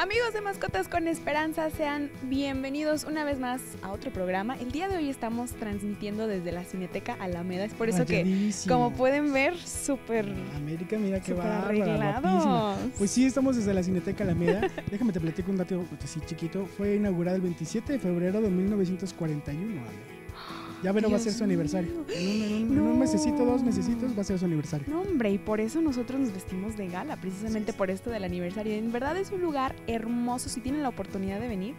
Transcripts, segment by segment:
Amigos de Mascotas con Esperanza, sean bienvenidos una vez más a otro programa. El día de hoy estamos transmitiendo desde la Cineteca Alameda. Es por eso que, como pueden ver, súper. América, mira qué va. Pues sí, estamos desde la Cineteca Alameda. Déjame te platico un dato así chiquito. Fue inaugurada el 27 de febrero de 1941, Ale. Ya verá, va a ser su aniversario. En un, mesecito, dos mesecitos va a ser su aniversario. No, hombre, y por eso nosotros nos vestimos de gala, precisamente por esto del aniversario. En verdad es un lugar hermoso. Si tienen la oportunidad de venir,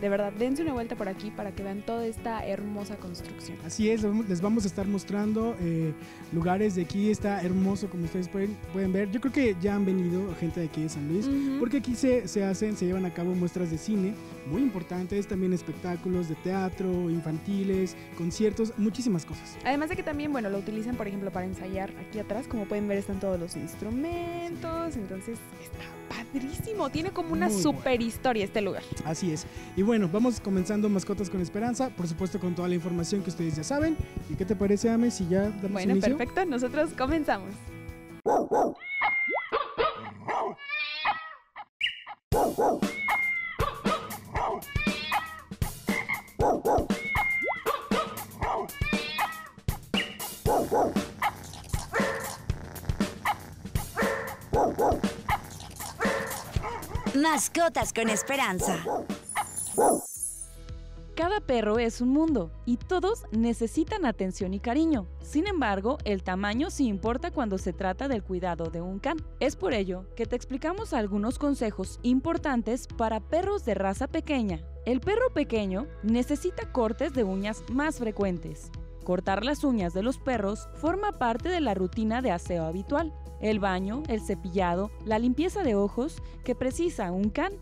de verdad, dense una vuelta por aquí para que vean toda esta hermosa construcción. Así es, les vamos a estar mostrando eh, lugares de aquí, está hermoso como ustedes pueden, pueden ver. Yo creo que ya han venido gente de aquí de San Luis, porque aquí se, se hacen, se llevan a cabo muestras de cine muy importantes, también espectáculos de teatro, infantiles, conciertos, muchísimas cosas. Además de que también, bueno, lo utilizan, por ejemplo, para ensayar aquí atrás, como pueden ver están todos los instrumentos, entonces está padrísimo, tiene como una super historia este lugar. Así es. Y bueno, vamos comenzando Mascotas con Esperanza, por supuesto con toda la información que ustedes ya saben. ¿Y qué te parece, Ame, si ya damos Bueno, perfecto, nosotros comenzamos. Mascotas con Esperanza. Cada perro es un mundo y todos necesitan atención y cariño. Sin embargo, el tamaño sí importa cuando se trata del cuidado de un can. Es por ello que te explicamos algunos consejos importantes para perros de raza pequeña. El perro pequeño necesita cortes de uñas más frecuentes. Cortar las uñas de los perros forma parte de la rutina de aseo habitual. El baño, el cepillado, la limpieza de ojos que precisa un can.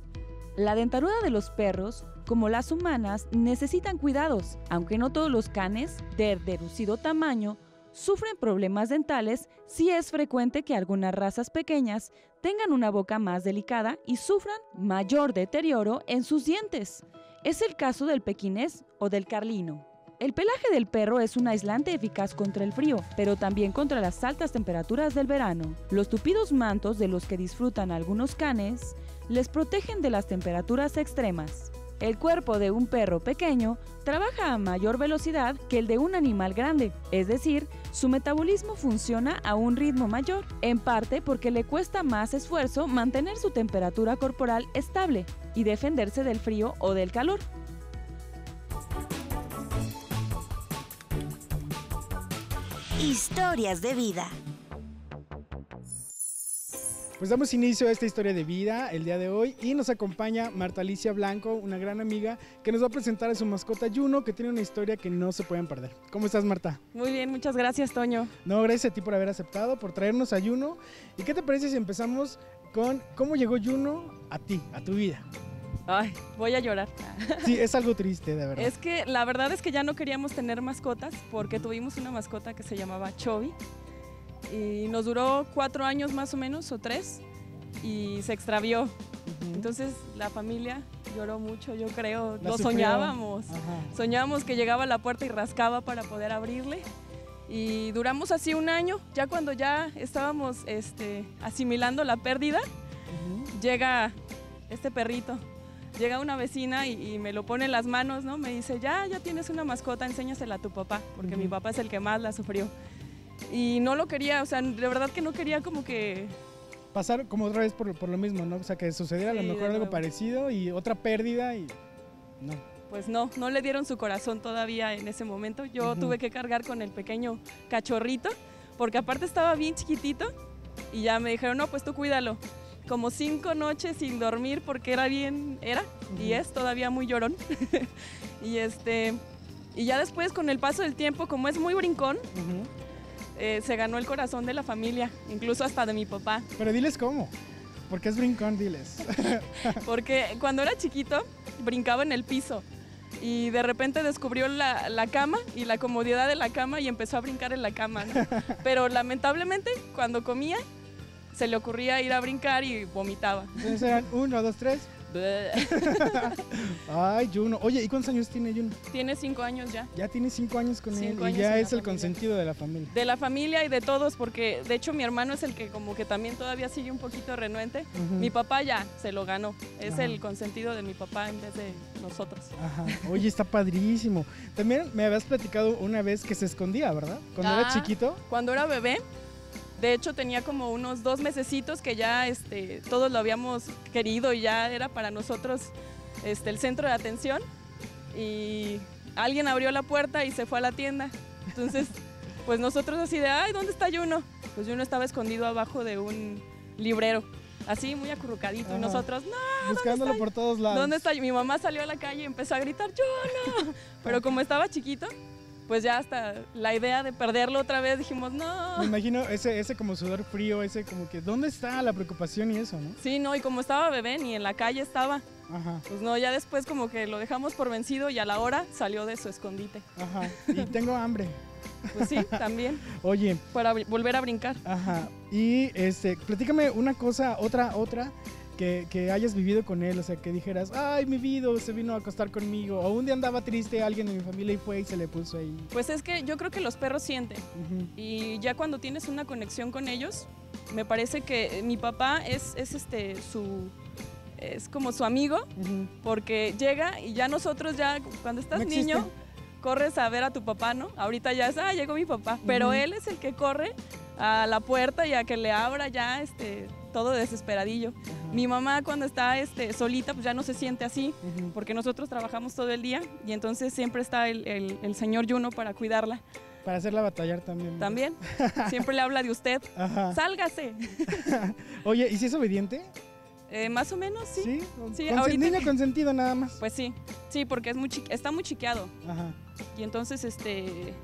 La dentadura de los perros, como las humanas, necesitan cuidados, aunque no todos los canes de reducido tamaño sufren problemas dentales, sí es frecuente que algunas razas pequeñas tengan una boca más delicada y sufran mayor deterioro en sus dientes. Es el caso del pequinés o del carlino. El pelaje del perro es un aislante eficaz contra el frío, pero también contra las altas temperaturas del verano. Los tupidos mantos de los que disfrutan algunos canes les protegen de las temperaturas extremas. El cuerpo de un perro pequeño trabaja a mayor velocidad que el de un animal grande, es decir, su metabolismo funciona a un ritmo mayor, en parte porque le cuesta más esfuerzo mantener su temperatura corporal estable y defenderse del frío o del calor. Historias de vida. Pues damos inicio a esta historia de vida el día de hoy y nos acompaña Marta Alicia Blanco, una gran amiga que nos va a presentar a su mascota Juno, que tiene una historia que no se pueden perder. ¿Cómo estás, Marta? Muy bien, muchas gracias, Toño. No, gracias a ti por haber aceptado, por traernos a Juno. ¿Y qué te parece si empezamos con cómo llegó Juno a ti, a tu vida? Ay, voy a llorar. Sí, es algo triste, de verdad. Es que la verdad es que ya no queríamos tener mascotas porque tuvimos una mascota que se llamaba Chovy y nos duró cuatro años más o menos o tres y se extravió. Entonces la familia lloró mucho, yo creo. Lo soñábamos. Soñábamos que llegaba a la puerta y rascaba para poder abrirle. Y duramos así un año. Ya cuando ya estábamos este, asimilando la pérdida, llega este perrito llega una vecina y, me lo pone en las manos, ¿no? Me dice, ya, ya tienes una mascota, enséñasela a tu papá, porque mi papá es el que más la sufrió. Y no lo quería, o sea, de verdad que no quería como que... Pasar como otra vez por, por lo mismo, ¿no? O sea, que sucediera a lo mejor algo parecido y otra pérdida y... No. Pues no, no le dieron su corazón todavía en ese momento. Yo tuve que cargar con el pequeño cachorrito, porque aparte estaba bien chiquitito y ya me dijeron, no, pues tú cuídalo como cinco noches sin dormir porque era bien, era y es todavía muy llorón. y este, y ya después con el paso del tiempo, como es muy brincón, eh, se ganó el corazón de la familia, incluso hasta de mi papá. Pero diles cómo, porque es brincón, diles. porque cuando era chiquito brincaba en el piso y de repente descubrió la, la, cama y la comodidad de la cama y empezó a brincar en la cama. Pero lamentablemente cuando comía se le ocurría ir a brincar y vomitaba. Entonces eran uno, dos, tres. Ay, Juno. Oye, ¿y cuántos años tiene Juno? Tiene cinco años ya. Ya tiene cinco años con Cinco él años y ya es el familia. consentido de la familia. De la familia y de todos, porque de hecho mi hermano es el que como que también todavía sigue un poquito renuente. Ujú. Mi papá ya se lo ganó. Es Ajá. el consentido de mi papá en vez de nosotros. Ajá. Oye, está padrísimo. También me habías platicado una vez que se escondía, ¿verdad? Cuando era Ah. chiquito. Cuando era bebé, de hecho tenía como unos dos mesecitos que ya este, todos lo habíamos querido y ya era para nosotros este, el centro de atención. Y alguien abrió la puerta y se fue a la tienda. Entonces, pues nosotros así de, ay, ¿dónde está Juno? Pues Juno estaba escondido abajo de un librero, así muy acurrucadito. Ajá. Y nosotros, no, buscándolo por todos lados. ¿dónde está? Mi mamá salió a la calle y empezó a gritar, Juno. Pero como estaba chiquito, pues ya hasta la idea de perderlo otra vez dijimos, no. Me imagino ese, ese como sudor frío, ese como que, ¿dónde está la preocupación y eso, no? Sí, no, y como estaba bebé, ni en la calle estaba. Ajá, Pues no, ya después como que lo dejamos por vencido y a la hora salió de su escondite. ajá. Y tengo hambre. Pues sí, también, Oye, para volver a brincar. ajá. Y este, platícame una cosa, otra, otra. Que, que hayas vivido con él, o sea, que dijeras, ay, mi vida, se vino a acostar conmigo, o un día andaba triste alguien de mi familia y fue y se le puso ahí. Pues es que yo creo que los perros sienten. Y ya cuando tienes una conexión con ellos, me parece que mi papá es, es este su es como su amigo, porque llega y ya nosotros ya cuando estás No niño corres a ver a tu papá, ¿no? Ahorita ya es, ah, llegó mi papá, pero él es el que corre a la puerta y a que le abra ya este todo desesperadillo. Ajá. Mi mamá cuando está este, solita pues ya no se siente así, porque nosotros trabajamos todo el día y entonces siempre está el, el- el señor Juno para cuidarla. Para hacerla batallar también. También, siempre le habla de usted. Ajá. Sálgase. Oye, ¿y si es obediente? Eh, más o menos, sí. Sí. Sí, Consen- ahorita niño consentido nada más. Pues sí, sí, porque es muy chi- está muy chiqueado. Ajá. Y entonces este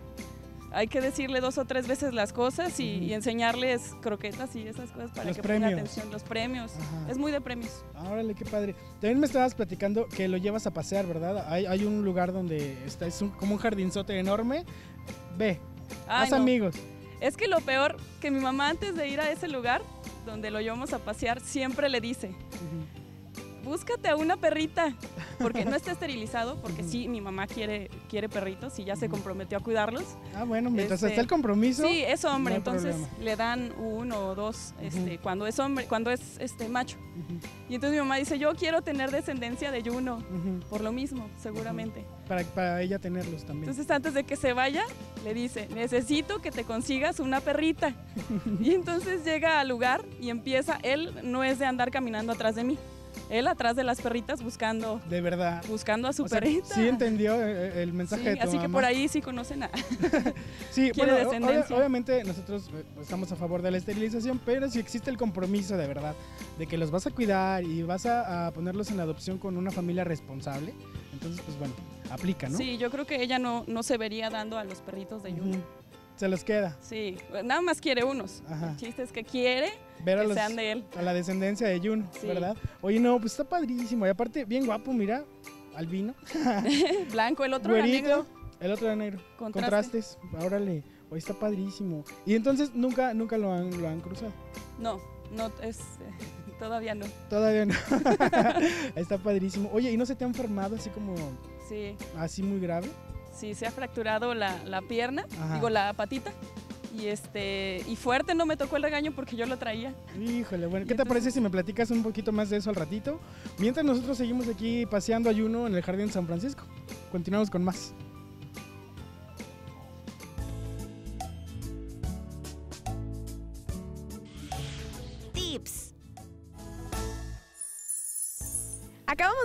hay que decirle dos o tres veces las cosas y, enseñarles croquetas y esas cosas para Los que premios. atención. Los premios. Ajá. Es muy de premios. Órale, qué padre. También me estabas platicando que lo llevas a pasear, ¿verdad? Hay, hay un lugar donde está, es un- como un jardinzote enorme. Ve, Ay, haz no. amigos. Es que lo peor que mi mamá antes de ir a ese lugar donde lo llevamos a pasear siempre le dice, Ujú. Búscate a una perrita, porque no está esterilizado, porque sí, mi mamá quiere, quiere perritos y ya se comprometió a cuidarlos. Ah, bueno, mientras Este, está el compromiso. Sí, es hombre, no entonces problema. le dan uno o dos este, cuando es hombre, cuando es este macho. Y entonces mi mamá dice, yo quiero tener descendencia de Juno, por lo mismo, seguramente. Para, para ella tenerlos también. Entonces antes de que se vaya, le dice, necesito que te consigas una perrita. y entonces llega al lugar y empieza, él no es de andar caminando atrás de mí, él atrás de las perritas buscando, de verdad. buscando a su O sea, perrita. sí entendió eh, el mensaje Sí, de tu así que por ahí sí conocen a... Sí, bueno, descendencia. obviamente nosotros eh, estamos a favor de la esterilización, pero si existe el compromiso de verdad de que los vas a cuidar y vas a, a ponerlos en adopción con una familia responsable, entonces pues bueno, aplica, ¿no? Sí, yo creo que ella no, no se vería dando a los perritos de. Ujú. Se los queda. Sí, nada más quiere unos. Ajá. El chiste es que quiere Ver a, los- sean de él. a la descendencia de Jun, Sí. ¿verdad? Oye, no, pues está padrísimo. Y aparte, bien guapo, mira, albino. Blanco, el otro era Güerito, negro. el otro era negro. Contraste. Contrastes. Órale, hoy está padrísimo. Y entonces nunca, nunca lo han, lo han cruzado. No, no, es, todavía no. Todavía no. está padrísimo. Oye, ¿y no se te ha enfermado así como, Sí, así muy grave? sí, se ha fracturado la, la pierna, Ajá. digo la patita. Y este, y fuerte no me tocó el regaño porque yo lo traía. Híjole, bueno, ¿qué te parece si me platicas un poquito más de eso al ratito? Mientras nosotros seguimos aquí paseando a Juno en el Jardín de San Francisco. Continuamos con más.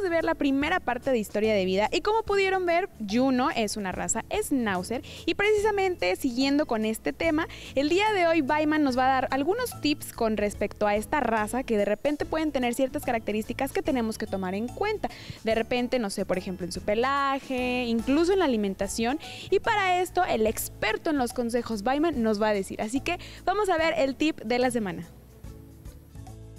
Ver la primera parte de Historia de Vida y como pudieron ver, Juno es una raza schnauzer y precisamente siguiendo con este tema, el día de hoy Baiman nos va a dar algunos tips con respecto a esta raza que de repente pueden tener ciertas características que tenemos que tomar en cuenta. De repente, no sé, por ejemplo, en su pelaje, incluso en la alimentación y para esto el experto en los consejos Baiman nos va a decir. Así que vamos a ver el tip de la semana.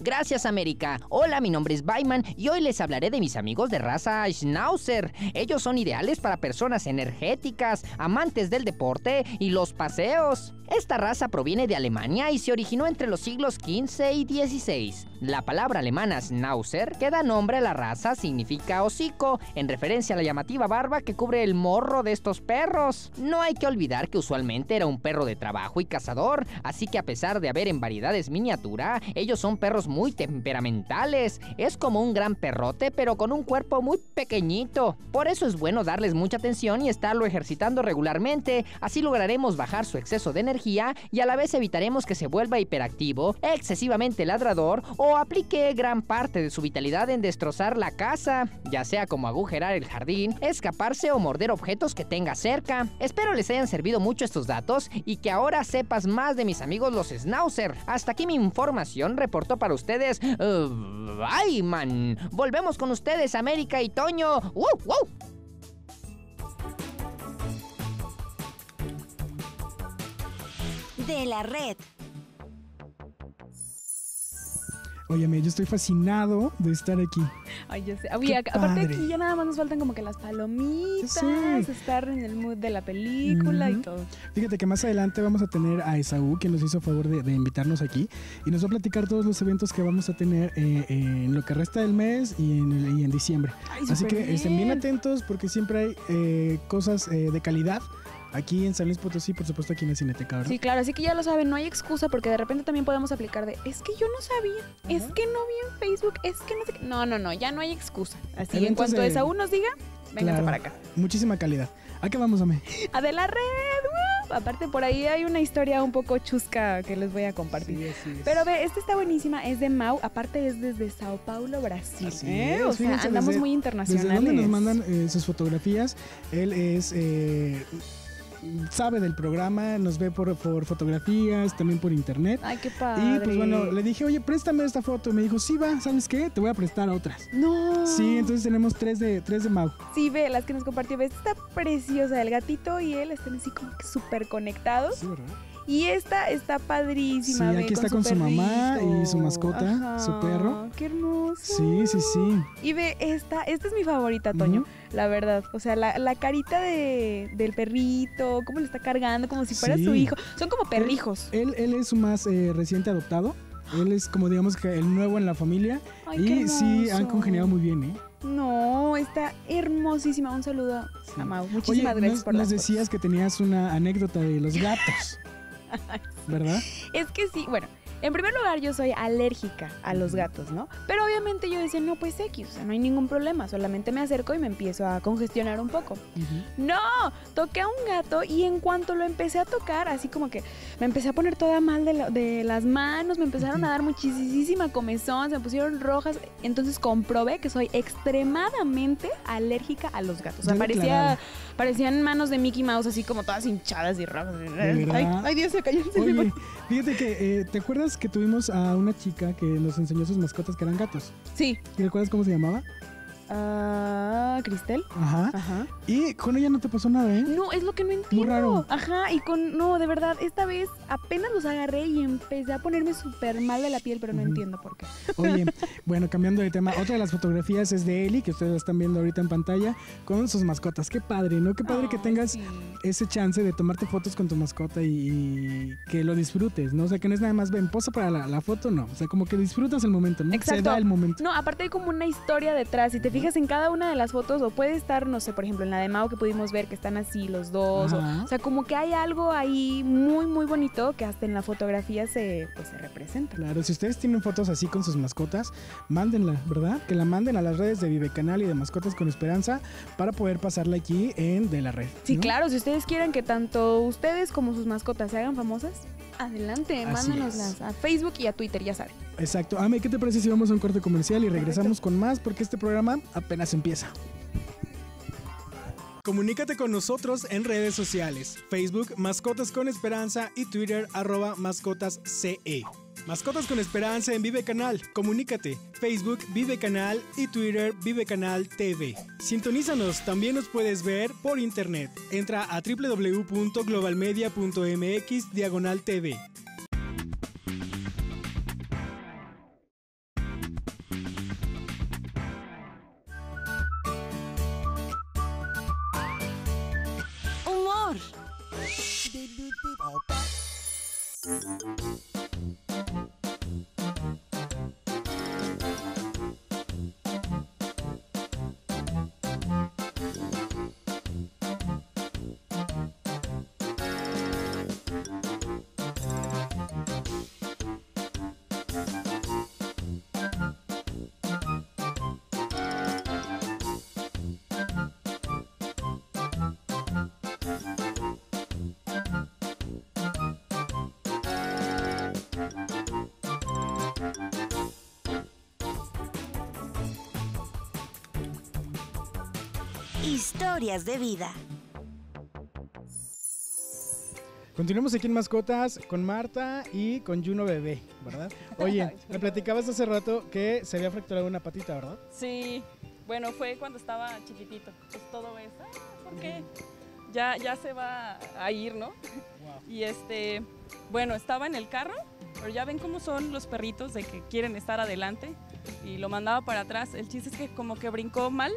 Gracias América. Hola, mi nombre es Bayman y hoy les hablaré de mis amigos de raza Schnauzer. Ellos son ideales para personas energéticas, amantes del deporte y los paseos. Esta raza proviene de Alemania y se originó entre los siglos XV y XVI. La palabra alemana Schnauzer, que da nombre a la raza, significa hocico, en referencia a la llamativa barba que cubre el morro de estos perros. No hay que olvidar que usualmente era un perro de trabajo y cazador, así que a pesar de haber en variedades miniatura, ellos son perros muy temperamentales. Es como un gran perrote, pero con un cuerpo muy pequeñito. Por eso es bueno darles mucha atención y estarlo ejercitando regularmente, así lograremos bajar su exceso de energía y a la vez evitaremos que se vuelva hiperactivo, excesivamente ladrador o aplique gran parte de su vitalidad en destrozar la casa, ya sea como agujerar el jardín, escaparse o morder objetos que tenga cerca. Espero les hayan servido mucho estos datos y que ahora sepas más de mis amigos los Schnauzer. Hasta aquí mi información reportó para ustedes. Uh, ¡Ay, man! Volvemos con ustedes, América y Toño. ¡Wow, wow! De la red. Óyeme, yo estoy fascinado de estar aquí. Ay, yo sé. Oye, Qué aparte aquí ya nada más nos faltan como que las palomitas, estar en el mood de la película y todo. Fíjate que más adelante vamos a tener a Esaú, quien nos hizo favor de, de invitarnos aquí, y nos va a platicar todos los eventos que vamos a tener eh, en lo que resta del mes y en, el- y en diciembre. Ay, Así que estén bien bien. atentos porque siempre hay eh, cosas eh, de calidad aquí en San Luis Potosí, por supuesto aquí en la Cineteca, ¿verdad? Sí, claro, así que ya lo saben, no hay excusa porque de repente también podemos aplicar de, es que yo no sabía, es que no vi en Facebook, es que no sé qué. No, no, no, ya no hay excusa. Así, en Eventos cuanto de- Esaú nos diga, vénganse Claro. para acá. Muchísima calidad. ¿A qué vamos, Ame? A de la red, ¡woo! Aparte por ahí hay una historia un poco chusca que les voy a compartir. es. Pero ve, esta está buenísima, es de Mau, aparte es desde Sao Paulo, Brasil. Así ¿eh? es, O sea, andamos desde- muy ¿Desde internacionales. dónde nos mandan eh, sus fotografías? Él es... eh, sabe del programa, nos ve por, por fotografías, también por internet. Ay, qué padre. Y pues bueno, le dije, oye, préstame esta foto. Y me dijo, sí, va, ¿sabes qué? Te voy a prestar otras. No. Sí, entonces tenemos tres de, tres de Mau. Sí, ve, las que nos compartió. Ve, esta está preciosa. El gatito y él están así como que súper conectados. Sí, ¿verdad? Y esta está padrísima. Sí, ve, aquí está con su mamá y su mascota, su perro. Qué hermoso. Sí, sí, sí. Y ve, esta, esta es mi favorita, Toño. La verdad. O sea, la, la carita de, del perrito, cómo le está cargando, como si fuera Sí. su hijo. Son como perrijos. Él, él es su más eh, reciente adoptado. Él es como digamos que el nuevo en la familia. Ay, qué y sí, han congeniado muy bien, ¿eh? No, está hermosísima. Un saludo Sí. a Mau. Oye, Muchísimas gracias nos, por nos decías que tenías una anécdota de los gatos. ¿Verdad? Es que sí, bueno, en primer lugar yo soy alérgica a los gatos, ¿no? Pero obviamente yo decía, no, pues X, o sea, no hay ningún problema, solamente me acerco y me empiezo a congestionar un poco. No, toqué a un gato y en cuanto lo empecé a tocar, así como que me empecé a poner toda mal de, la- de las manos, me empezaron a dar muchísima comezón, se me pusieron rojas, entonces comprobé que soy extremadamente alérgica a los gatos. O sea, Ya parecía. Parecían manos de Mickey Mouse así como todas hinchadas y rojas. verdad? Ay, ay, Dios, se cayó. Oye, fíjate que, eh, ¿te acuerdas que tuvimos a una chica que nos enseñó sus mascotas que eran gatos? Sí. ¿Te recuerdas cómo se llamaba? Ah, Cristel. Ajá. Ajá. Y con ella no te pasó nada, ¿eh? No, es lo que no entiendo. raro. Ajá, y con. No, de verdad, esta vez apenas los agarré y empecé a ponerme súper mal de la piel, pero no entiendo por qué. Oye, bueno, cambiando de tema, otra de las fotografías es de Eli, que ustedes están viendo ahorita en pantalla, con sus mascotas. Qué padre, ¿no? Qué padre que tengas sí. ese chance de tomarte fotos con tu mascota y, y que lo disfrutes, ¿no? O sea, que no es nada más ven, posa para la, la foto, no. O sea, como que disfrutas el momento, ¿no? Se Exacto. da el momento. No, aparte hay como una historia detrás. Si te fijas en cada una de las fotos, o puede estar, no sé, por ejemplo, en la de Mao que pudimos ver que están así los dos. O, sea, como que hay algo ahí muy, muy bonito que hasta en la fotografía se, pues, se representa. Claro, si ustedes tienen fotos así con sus mascotas, mándenla, ¿verdad? Que la manden a las redes de Vive Canal y de Mascotas con Esperanza para poder pasarla aquí en De la Red. Sí, claro, si ustedes quieren que tanto ustedes como sus mascotas se hagan famosas, adelante, Así mándanoslas a Facebook y a Twitter, ya saben. Exacto. Ame, ¿qué te parece si vamos a un corte comercial y regresamos con más? Porque este programa apenas empieza. Comunícate con nosotros en redes sociales. Facebook Mascotas con Esperanza y Twitter arroba mascotas CE. Mascotas con Esperanza en Vive Canal. Comunícate. Facebook Vive Canal y Twitter Vive Canal TV. Sintonízanos. También nos puedes ver por internet. Entra a www.globalmedia.mx diagonal TV. Historias de vida. Continuamos aquí en Mascotas con Marta y con Juno Bebé, ¿verdad? Oye, me platicabas hace rato que se había fracturado una patita, ¿verdad? Sí, bueno, fue cuando estaba chiquitito. Pues todo es, ah, ¿por qué? Ya, ya se va a ir, ¿no? Y este, bueno, estaba en el carro, pero ya ven cómo son los perritos de que quieren estar adelante y lo mandaba para atrás. El chiste es que como que brincó mal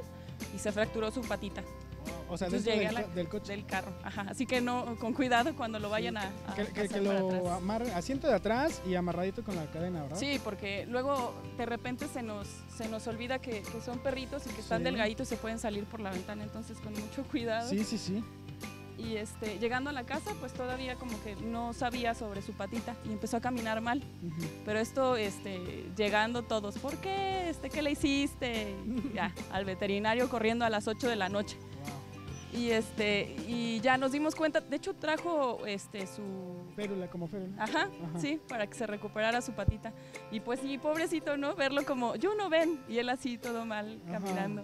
y se fracturó su patita O sea, Entonces llegué del, a la- co- del coche. del carro. Ajá, así que no, con cuidado cuando lo vayan a, a Que, lo atrás. amarre, asiento de atrás y amarradito con la cadena, ¿verdad? Sí, porque luego de repente se nos, se nos olvida que, que son perritos y que están Sí. delgaditos y se pueden salir por la ventana, entonces con mucho cuidado. sí, sí. sí. Y este, llegando a la casa, pues todavía como que no sabía sobre su patita y empezó a caminar mal. Pero esto, este, llegando todos, ¿por qué? Este, ¿Qué le hiciste? Y ya, al veterinario corriendo a las 8 de la noche. Wow. Y este, y ya nos dimos cuenta, de hecho trajo este su Férula, como férula. Ajá, Ajá. sí, para que se recuperara su patita. Y pues sí, pobrecito, ¿no? Verlo como, yo no ven, y él así todo mal, Ajá. caminando.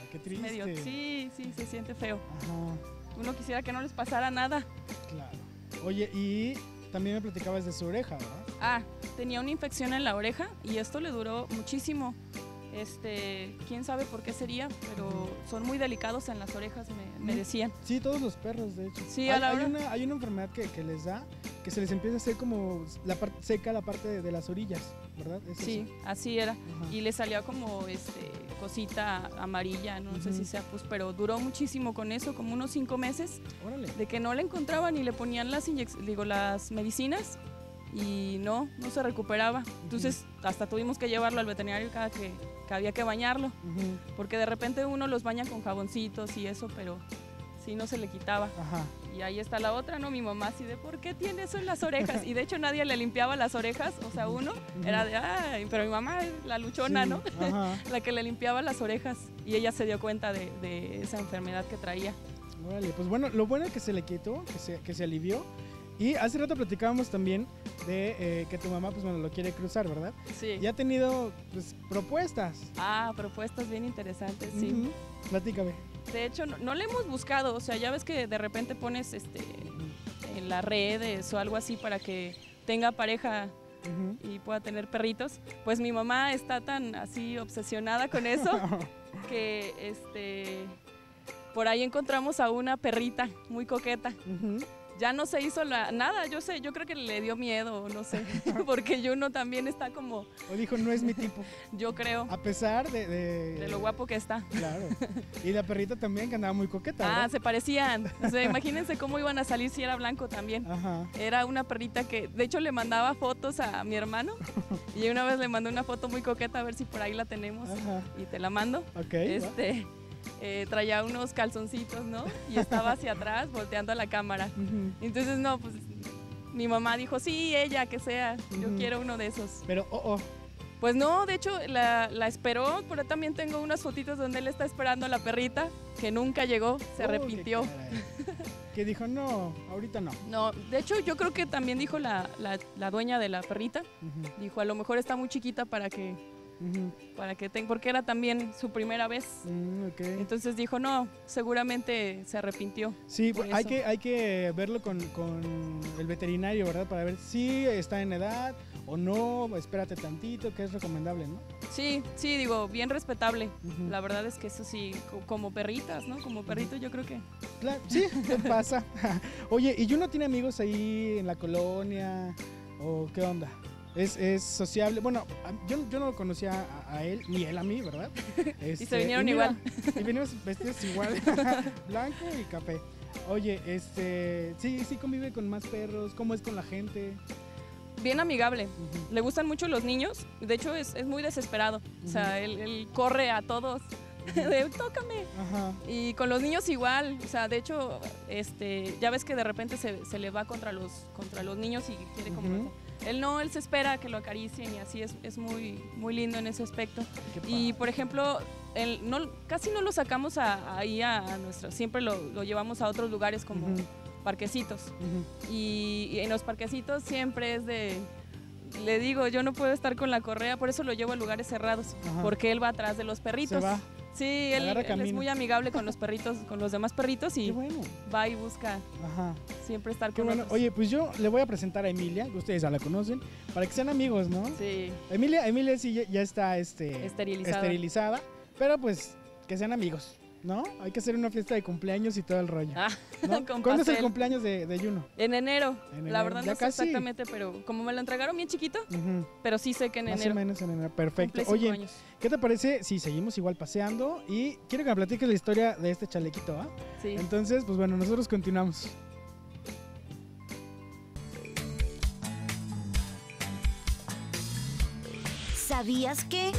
Ay, qué triste. medio- sí, sí, se siente feo. Ajá, Uno quisiera que no les pasara nada. claro. Oye, y también me platicabas de su oreja, ¿verdad? Ah, tenía una infección en la oreja y esto le duró muchísimo. Este, quién sabe por qué sería, pero son muy delicados en las orejas, me, me Mm. decían. Sí, todos los perros, de hecho. Sí, hay, a la hay una, hay una enfermedad que, que les da que se les empieza a hacer como la parte seca la parte de, de las orillas, ¿verdad? Es Sí, eso. así era. Ajá. Y le salía como este cosita amarilla, no sé si sea pus, pero duró muchísimo con eso, como unos cinco meses. Órale. de que no le encontraban y le ponían las digo las medicinas y no, no se recuperaba. Entonces hasta tuvimos que llevarlo al veterinario cada que, que había que bañarlo, porque de repente uno los baña con jaboncitos y eso, pero sí no se le quitaba. Ajá. Y ahí está la otra, ¿no? Mi mamá así de, ¿por qué tiene eso en las orejas? Y de hecho nadie le limpiaba las orejas, o sea, uno era de, ay, pero mi mamá, la luchona, Sí, ¿no? La que le limpiaba las orejas y ella se dio cuenta de, de esa enfermedad que traía. Órale, pues bueno, lo bueno es que se le quitó, que se, que se alivió. Y hace rato platicábamos también de eh, que tu mamá, pues bueno, lo quiere cruzar, ¿verdad? Sí. Y ha tenido, pues, propuestas. Ah, propuestas bien interesantes, sí. Ujú. Platícame. De hecho, no, no le hemos buscado, o sea, ya ves que de repente pones este en las redes o algo así para que tenga pareja y pueda tener perritos. Pues mi mamá está tan así obsesionada con eso que este por ahí encontramos a una perrita muy coqueta. Ya no se hizo la, nada, yo sé, yo creo que le dio miedo, no sé, porque Juno también está como, O dijo, no es mi tipo. yo creo, A pesar de... De, de lo guapo que está. Claro. Y la perrita también, que andaba muy coqueta, Ah, ¿verdad? se parecían. O sea, imagínense cómo iban a salir si era blanco también. Ajá. Era una perrita que, de hecho, le mandaba fotos a mi hermano. Y una vez le mandé una foto muy coqueta, a ver si por ahí la tenemos. Ajá. Y te la mando. Ok. Este, eh, traía unos calzoncitos, ¿no? Y estaba hacia atrás, volteando a la cámara. Entonces, no, pues mi mamá dijo, sí, ella, que sea, yo quiero uno de esos. Pero, oh, oh. Pues no, de hecho, la, la esperó, pero también tengo unas fotitos donde él está esperando a la perrita, que nunca llegó, se Oh, arrepintió. que dijo, no, ahorita no. No, de hecho yo creo que también dijo la, la- la dueña de la perrita, dijo a lo mejor está muy chiquita para que, para que tenga, porque era también su primera vez. Mm. Entonces dijo, no, seguramente se arrepintió. Sí, hay eso. que, hay que verlo con, con el veterinario, ¿verdad? Para ver si está en edad o no, espérate tantito, que es recomendable, ¿no? Sí, sí, digo, bien respetable. La verdad es que eso sí, co- como perritas, ¿no? Como perrito yo creo que... Claro, sí, ¿qué pasa? Oye, ¿y uno tiene amigos ahí en la colonia? ¿O qué onda? ¿Es, es sociable? Bueno, yo, yo no lo conocía a, a él, ni él a mí, ¿verdad? Este, vinieron mira, igual. Y venimos vestidos igual, blanco y café. Oye, este, sí, sí convive con más perros, ¿cómo es con la gente? bien amigable. Le gustan mucho los niños. De hecho, es, es muy desesperado. O sea, él, él corre a todos. de, tócame. Ajá. Y con los niños igual, o sea, de hecho, este, ya ves que de repente se, se le va contra los, contra los niños y quiere como... Él no, él se espera que lo acaricien y así es, es muy, muy lindo en ese aspecto. Y por ejemplo, él no, casi no lo sacamos a- ahí a, a nuestro, siempre lo, lo llevamos a otros lugares como parquecitos. Y, y en los parquecitos siempre es de, le digo, yo no puedo estar con la correa, por eso lo llevo a lugares cerrados, Ajá. porque él va atrás de los Se perritos. va. Sí, él, es muy amigable con los perritos, con los demás perritos Qué y bueno. va y busca Ajá. siempre estar Qué con bueno. otros. Oye, pues yo le voy a presentar a Emilia, que ustedes ya la conocen, para que sean amigos, ¿no? Sí, Emilia, Emilia sí ya, ya está este, esterilizada. esterilizada, pero pues que sean amigos, ¿no? Hay que hacer una fiesta de cumpleaños y todo el rollo. Ah, ¿no? con ¿Cuándo es el cumpleaños de, de Juno? En enero. En La enero. verdad Ya no sé exactamente, pero como me lo entregaron bien chiquito, pero sí sé que en Más enero. o menos en enero. Perfecto. Oye, años. ¿qué te parece si seguimos igual paseando? Y quiero que me platiques la historia de este chalequito, ¿ah? Sí. Entonces, pues bueno, nosotros continuamos. ¿Sabías que?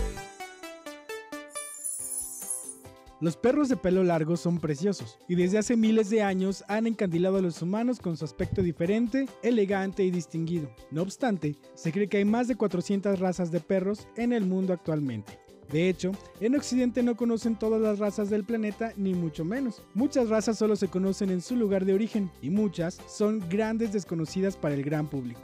Los perros de pelo largo son preciosos y desde hace miles de años han encandilado a los humanos con su aspecto diferente, elegante y distinguido. No obstante, se cree que hay más de 400 razas de perros en el mundo actualmente. De hecho, en Occidente no conocen todas las razas del planeta, ni mucho menos. Muchas razas solo se conocen en su lugar de origen y muchas son grandes desconocidas para el gran público.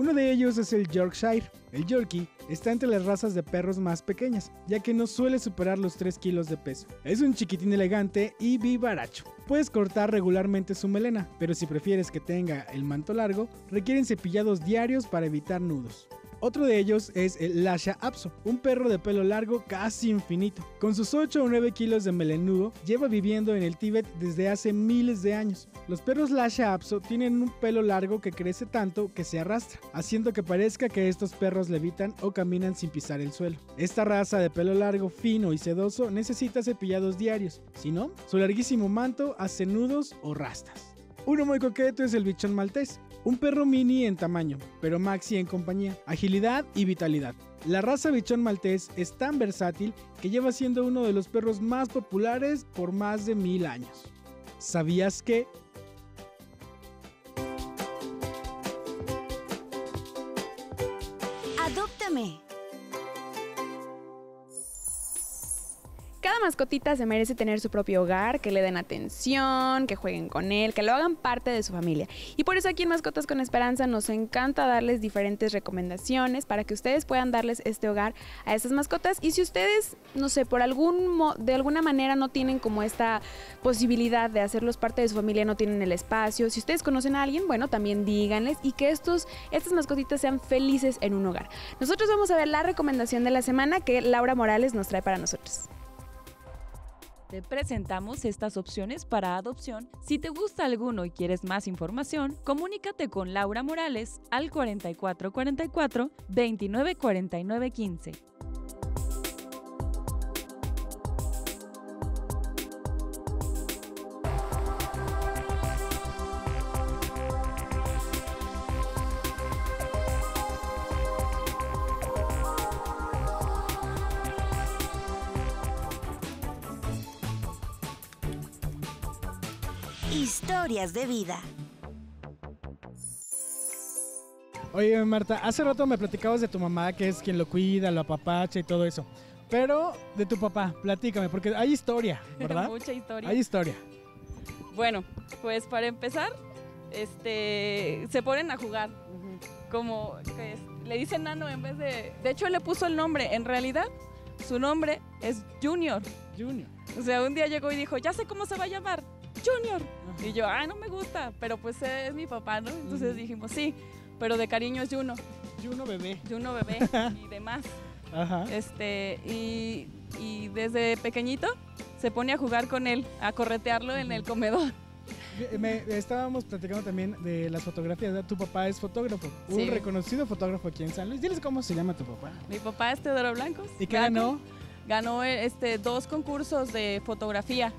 Uno de ellos es el Yorkshire. El Yorkie está entre las razas de perros más pequeñas, ya que no suele superar los 3 kilos de peso. Es un chiquitín elegante y vivaracho. Puedes cortar regularmente su melena, pero si prefieres que tenga el manto largo, requieren cepillados diarios para evitar nudos. Otro de ellos es el Lasha Apso, un perro de pelo largo casi infinito. Con sus 8 o 9 kilos de melenudo, lleva viviendo en el Tíbet desde hace miles de años. Los perros Lasha Apso tienen un pelo largo que crece tanto que se arrastra, haciendo que parezca que estos perros levitan o caminan sin pisar el suelo. Esta raza de pelo largo, fino y sedoso necesita cepillados diarios, si no, su larguísimo manto hace nudos o rastas. Uno muy coqueto es el bichón maltés, un perro mini en tamaño, pero maxi en compañía, agilidad y vitalidad. La raza bichón maltés es tan versátil que lleva siendo uno de los perros más populares por más de mil años. ¿Sabías que? Adóptame. Mascotita se merece tener su propio hogar, que le den atención, que jueguen con él, que lo hagan parte de su familia. Y por eso aquí en Mascotas con Esperanza nos encanta darles diferentes recomendaciones para que ustedes puedan darles este hogar a esas mascotas. Y si ustedes, no sé, por algún de alguna manera no tienen como esta posibilidad de hacerlos parte de su familia, no tienen el espacio, si ustedes conocen a alguien, bueno, también díganles y que estos, estas mascotitas sean felices en un hogar. Nosotros vamos a ver la recomendación de la semana que Laura Morales nos trae para nosotros. Te presentamos estas opciones para adopción. Si te gusta alguno y quieres más información, comunícate con Laura Morales al 4444 294915. Historias de vida. Oye, Marta, hace rato me platicabas de tu mamá, que es quien lo cuida, lo apapacha y todo eso. Pero de tu papá, platícame, porque hay historia, ¿verdad? Mucha historia. Hay historia. Bueno, pues para empezar, este, se ponen a jugar. Como que es- le dicen nano en vez de. De hecho, él le puso el nombre. En realidad, su nombre es Junior. Junior. O sea, un día llegó y dijo, ya sé cómo se va a llamar, Junior. Ajá. Y yo, ah, no me gusta, pero pues es mi papá, ¿no? Entonces dijimos, sí, pero de cariño es Juno, Juno bebé. Juno bebé y demás. Ajá. Este, y, y desde pequeñito se pone a jugar con él, a corretearlo en el comedor. Me- estábamos platicando también de las fotografías. ¿verdad? Tu papá es fotógrafo, un reconocido fotógrafo aquí en San Luis. Diles cómo se llama tu papá. Mi papá es Teodoro Blancos. ¿Y qué ganó? Ganó este, dos concursos de fotografía,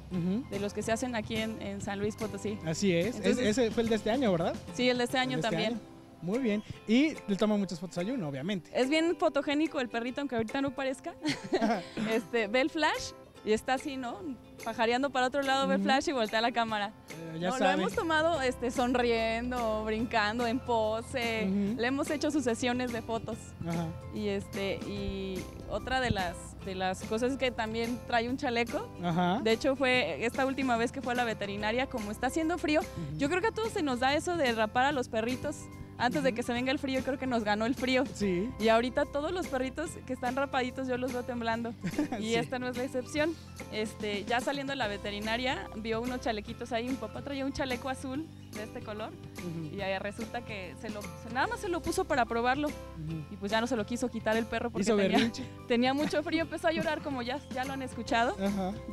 de los que se hacen aquí en, en San Luis Potosí. Así es. Ese fue el de este año, ¿verdad? Sí, el de este año de este también. año. Muy bien. Y le toma muchas fotos a Juno, obviamente. Es bien fotogénico el perrito, aunque ahorita no parezca. este, ve el flash y está así, ¿no? Pajareando para otro lado, ve el flash y voltea la cámara. Eh, ya No, lo hemos tomado este, sonriendo, brincando en pose. Le hemos hecho sus sesiones de fotos. Ajá. Y este y otra de las de las cosas es que también trae un chaleco. Ajá. De hecho fue esta última vez que fue a la veterinaria, como está haciendo frío, yo creo que a todos se nos da eso de rapar a los perritos antes de que se venga el frío, creo que nos ganó el frío. Sí. Y ahorita todos los perritos que están rapaditos yo los veo temblando. Y Sí. esta no es la excepción. Este, ya saliendo de la veterinaria, vio unos chalequitos ahí. Mi papá traía un chaleco azul de este color. Ujú, Y ahí resulta que se lo, nada más se lo puso para probarlo. ujú. Y pues ya no se lo quiso quitar el perro porque tenía, tenía mucho frío. Empezó a llorar como ya, ya lo han escuchado.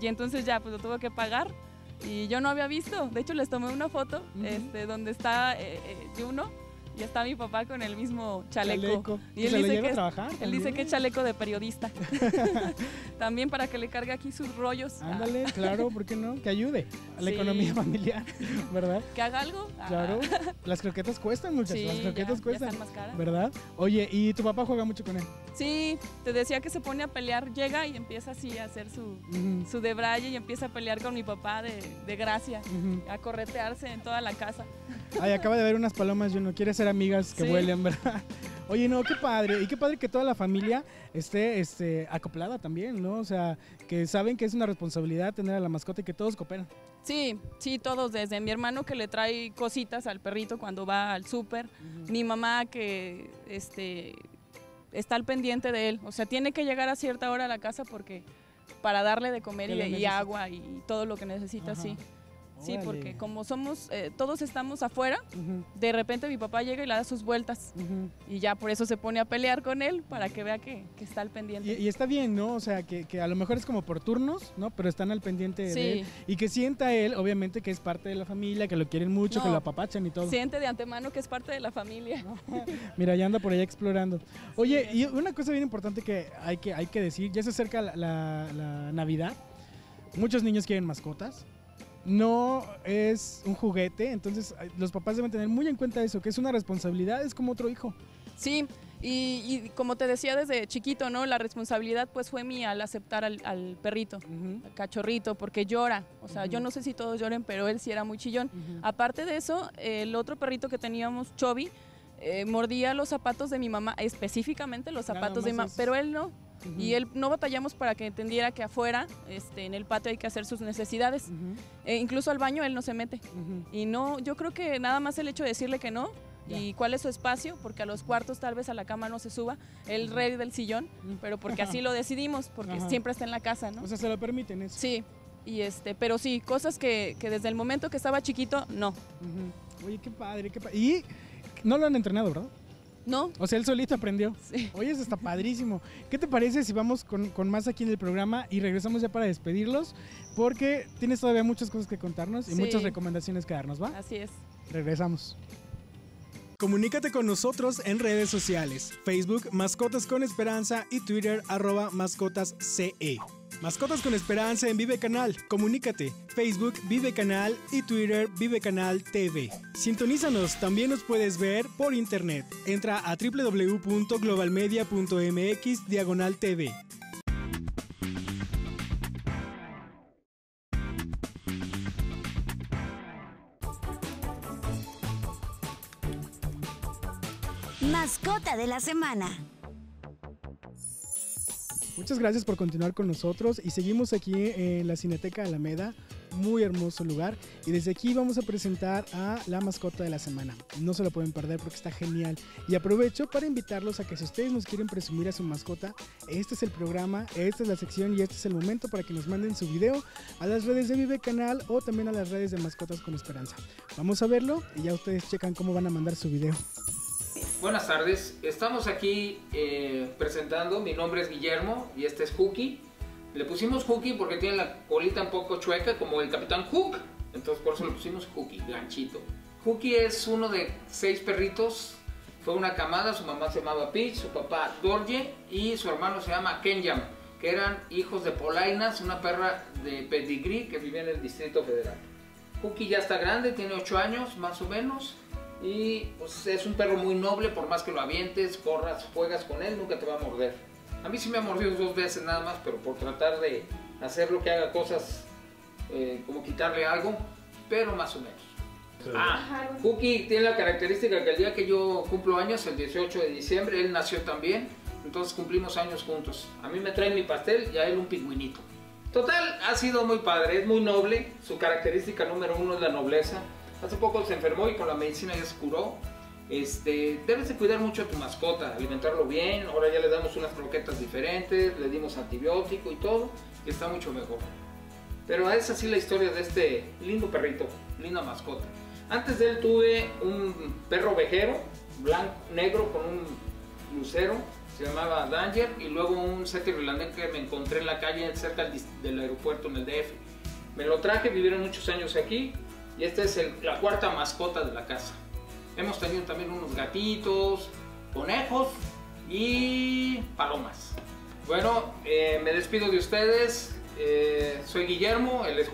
Y entonces ya pues lo tuvo que pagar. Y yo no había visto. De hecho les tomé una foto Ujú. este, donde está eh, eh, Juno y está mi papá con el mismo chaleco. Chaleco. Y ¿Y él dice que es- trabajar? Él dice que es chaleco de periodista. También para que le cargue aquí sus rollos. Ah, Ándale, claro, ¿por qué no? Que ayude a la Sí. economía familiar, ¿verdad? que haga algo. Ah, Claro. Las croquetas cuestan, muchachos. Sí, Las croquetas ya cuestan. están más caras. ¿Verdad? Oye, ¿y tu papá juega mucho con él? Sí, te decía que se pone a pelear, llega y empieza así a hacer su, Ujú, su debraye y empieza a pelear con mi papá de, de gracia, a corretearse en toda la casa. Ay, acaba de ver unas palomas, yo no quiere ser amigas que Sí. vuelen, ¿verdad? Oye, no, qué padre. Y qué padre que toda la familia esté este, acoplada también, ¿no? O sea, que saben que es una responsabilidad tener a la mascota y que todos cooperan. Sí, sí, todos, desde mi hermano que le trae cositas al perrito cuando va al súper, mi mamá que este, está al pendiente de él, o sea, tiene que llegar a cierta hora a la casa porque para darle de comer y, agua y todo lo que necesita, Ajá. sí. Sí, Órale. porque como somos, eh, todos estamos afuera, de repente mi papá llega y le da sus vueltas y ya por eso se pone a pelear con él para que vea que, que está al pendiente. y está bien, ¿no? O sea, que, que a lo mejor es como por turnos, ¿no? Pero están al pendiente de Sí. él. Y que sienta él, obviamente, que es parte de la familia, que lo quieren mucho, que lo apapachan y todo. Siente de antemano que es parte de la familia. Mira, ya anda por allá explorando. Oye, y una cosa bien importante que hay que, hay que decir, ya se acerca la, la- la Navidad. Muchos niños quieren mascotas. No es un juguete, entonces los papás deben tener muy en cuenta eso, que es una responsabilidad, es como otro hijo. Sí, y, y como te decía desde chiquito, ¿no? La responsabilidad pues fue mía al aceptar al, al perrito, al cachorrito, porque llora. O sea, yo no sé si todos lloren, pero él sí era muy chillón. Aparte de eso, el otro perrito que teníamos, Chovy, eh, mordía los zapatos de mi mamá, específicamente los zapatos de mi mamá, pero él no. Y él no batallamos para que entendiera que afuera, este, en el patio hay que hacer sus necesidades. Ujú, E incluso al baño él no se mete. Y no, yo creo que nada más el hecho de decirle que no y cuál es su espacio, porque a los cuartos tal vez a la cama no se suba, el rey del sillón, pero porque así lo decidimos, porque Ajá. siempre está en la casa, ¿no? O sea, se lo permiten eso. Sí, y este, pero sí, cosas que, que desde el momento que estaba chiquito, no. Ujú. Oye, qué padre, qué padre. Y no lo han entrenado, ¿verdad? No, O sea, él solito aprendió. sí. Oye, eso está padrísimo. ¿Qué te parece si vamos con, con más aquí en el programa y regresamos ya para despedirlos? Porque tienes todavía muchas cosas que contarnos y Sí. muchas recomendaciones que darnos, ¿va? Así es. Regresamos. Comunícate con nosotros en redes sociales, Facebook Mascotas con Esperanza y Twitter arroba mascotas CE. Mascotas con Esperanza en Vive Canal. Comunícate. Facebook Vive Canal y Twitter Vive Canal TV. Sintonízanos. También nos puedes ver por internet. Entra a www.globalmedia.mx diagonal TV. Mascota de la semana. Muchas gracias por continuar con nosotros y seguimos aquí en la Cineteca Alameda, muy hermoso lugar y desde aquí vamos a presentar a la mascota de la semana. No se lo pueden perder porque está genial y aprovecho para invitarlos a que si ustedes nos quieren presumir a su mascota, este es el programa, esta es la sección y este es el momento para que nos manden su video a las redes de Vive Canal o también a las redes de Mascotas con Esperanza. Vamos a verlo y ya ustedes checan cómo van a mandar su video. Buenas tardes, estamos aquí eh, presentando, mi nombre es Guillermo y este es Hooky. Le pusimos Hooky porque tiene la colita un poco chueca como el Capitán Hook, entonces por eso le pusimos Hooky, ganchito. Hooky es uno de seis perritos, fue una camada, su mamá se llamaba Peach, su papá Dorje y su hermano se llama Kenyam, que eran hijos de Polainas, una perra de pedigree que vivía en el Distrito Federal. Cookie ya está grande, tiene 8 años más o menos. Y pues es un perro muy noble, por más que lo avientes, corras, juegas con él, nunca te va a morder. A mí sí me ha mordido dos veces nada más, pero por tratar de hacer lo que haga cosas eh, como quitarle algo, pero más o menos. Ah, Cookie tiene la característica que el día que yo cumplo años, el 18 de diciembre, él nació también, entonces cumplimos años juntos. A mí me traen mi pastel y a él un pingüinito. Total, ha sido muy padre, es muy noble, su característica número uno es la nobleza. Hace poco se enfermó y con la medicina ya se curó. Este, debes de cuidar mucho a tu mascota, alimentarlo bien. Ahora ya le damos unas croquetas diferentes, le dimos antibiótico y todo, y está mucho mejor. Pero es así la historia de este lindo perrito, linda mascota. Antes de él tuve un perro vejero, blanco, negro con un lucero, se llamaba Danger, y luego un setter irlandés que me encontré en la calle cerca del aeropuerto en el DF. Me lo traje, vivieron muchos años aquí, y esta es la cuarta mascota de la casa. Hemos tenido también unos gatitos, conejos y palomas. Bueno, eh, me despido de ustedes. Eh, soy Guillermo, él es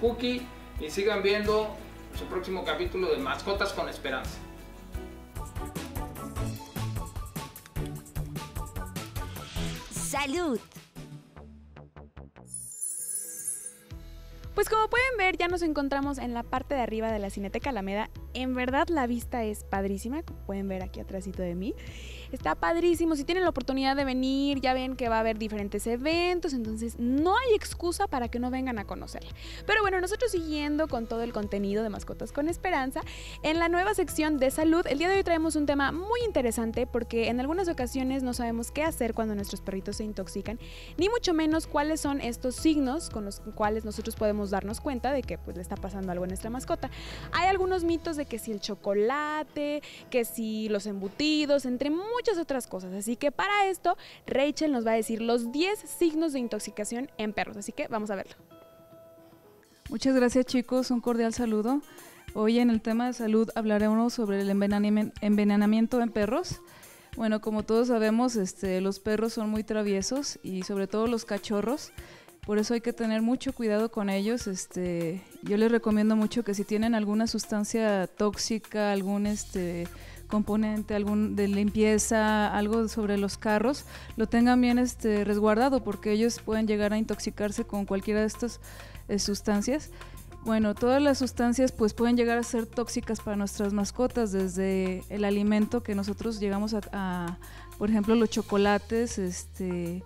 y sigan viendo su próximo capítulo de Mascotas con Esperanza. Salud. Pues como pueden ver, ya nos encontramos en la parte de arriba de la Cineteca Alameda. En verdad la vista es padrísima, como pueden ver aquí atrásito de mí. Está padrísimo. Si tienen la oportunidad de venir, ya ven que va a haber diferentes eventos, entonces no hay excusa para que no vengan a conocerla. Pero bueno, nosotros siguiendo con todo el contenido de Mascotas con Esperanza, en la nueva sección de salud, el día de hoy traemos un tema muy interesante porque en algunas ocasiones no sabemos qué hacer cuando nuestros perritos se intoxican, ni mucho menos cuáles son estos signos con los cuales nosotros podemos darnos cuenta de que pues le está pasando algo a nuestra mascota. Hay algunos mitos de que si el chocolate, que si los embutidos, entre muchos muchas otras cosas. Así que para esto, Rachel nos va a decir los 10 signos de intoxicación en perros. Así que vamos a verlo. Muchas gracias chicos, un cordial saludo. Hoy en el tema de salud hablaremos sobre el envenenamiento en perros. Bueno, como todos sabemos, este, los perros son muy traviesos y sobre todo los cachorros. Por eso hay que tener mucho cuidado con ellos. Este, yo les recomiendo mucho que si tienen alguna sustancia tóxica, algún este, componente algún de limpieza, algo sobre los carros, lo tengan bien este, resguardado porque ellos pueden llegar a intoxicarse con cualquiera de estas eh, sustancias. Bueno, todas las sustancias pues pueden llegar a ser tóxicas para nuestras mascotas, desde el alimento que nosotros llegamos a, por ejemplo, los chocolates, este,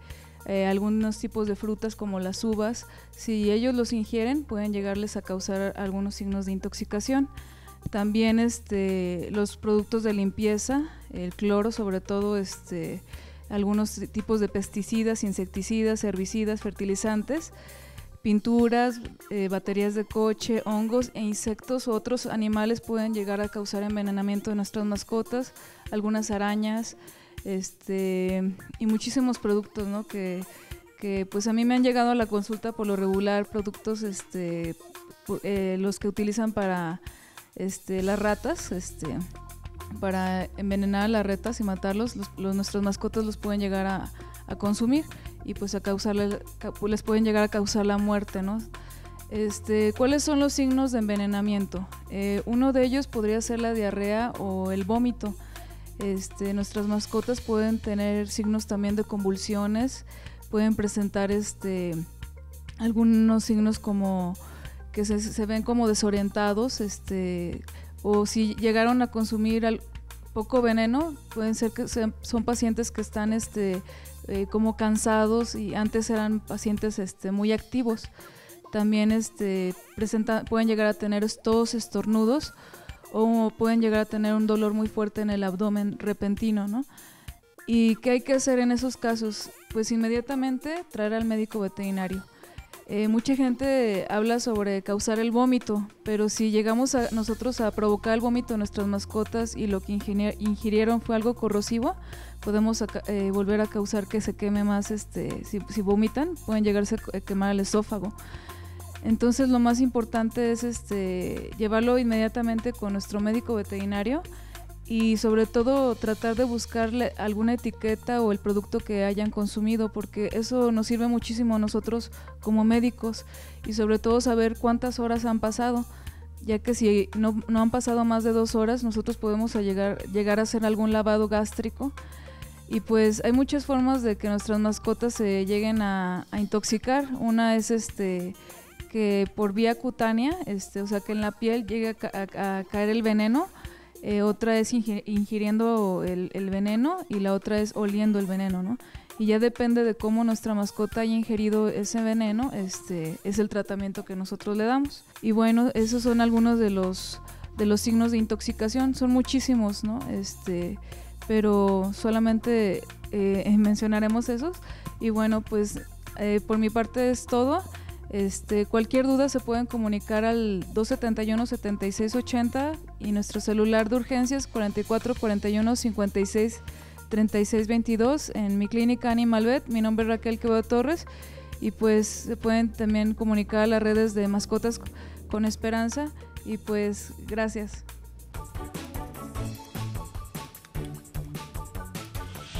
eh, algunos tipos de frutas como las uvas, si ellos los ingieren pueden llegarles a causar algunos signos de intoxicación. También este, los productos de limpieza, el cloro, sobre todo este, algunos tipos de pesticidas, insecticidas, herbicidas, fertilizantes, pinturas, eh, baterías de coche, hongos e insectos otros animales pueden llegar a causar envenenamiento de nuestras mascotas, algunas arañas este, y muchísimos productos ¿no? que, que pues a mí me han llegado a la consulta por lo regular, productos este, eh, los que utilizan para este, las ratas, este, para envenenar a las ratas y matarlos, los, nuestros mascotas los pueden llegar a, consumir y pues a causarle, pues, les pueden llegar a causar la muerte, ¿no? Este, ¿Cuáles son los signos de envenenamiento? Eh, uno de ellos podría ser la diarrea o el vómito. Este, nuestras mascotas pueden tener signos también de convulsiones, pueden presentar este, algunos signos como que se, ven como desorientados, este, o si llegaron a consumir poco veneno, pueden ser que son pacientes que están este, eh, como cansados y antes eran pacientes este, muy activos. También este, pueden llegar a tener tos, estornudos o pueden llegar a tener un dolor muy fuerte en el abdomen repentino, ¿no? ¿Y qué hay que hacer en esos casos? Pues inmediatamente traer al médico veterinario. Eh, mucha gente habla sobre causar el vómito, pero si llegamos a nosotros a provocar el vómito de nuestras mascotas y lo que ingirieron fue algo corrosivo, podemos eh, volver a causar que se queme más, este, si, vomitan, pueden llegarse a quemar el esófago. Entonces lo más importante es este, llevarlo inmediatamente con nuestro médico veterinario y sobre todo tratar de buscarle alguna etiqueta o el producto que hayan consumido porque eso nos sirve muchísimo a nosotros como médicos y sobre todo saber cuántas horas han pasado. ya que si no, no han pasado más de dos horas, nosotros podemos llegar, a hacer algún lavado gástrico. Y pues hay muchas formas de que nuestras mascotas se lleguen a, intoxicar. Una es este que por vía cutánea, este, o sea que en la piel llegue a caer el veneno. Eh, otra es ingi- ingiriendo el, el veneno y la otra es oliendo el veneno, ¿no? Y ya depende de cómo nuestra mascota haya ingerido ese veneno, este, es el tratamiento que nosotros le damos. Y bueno, esos son algunos de los, de los signos de intoxicación, son muchísimos, ¿no? Este, pero solamente eh, mencionaremos esos. Y bueno, pues eh, por mi parte es todo. Este, cualquier duda se pueden comunicar al 271-7680 y nuestro celular de urgencias 4441 56 36 22 en mi clínica Animal Vet. Mi nombre es Raquel Quevedo Torres y pues se pueden también comunicar a las redes de mascotas con esperanza y pues gracias.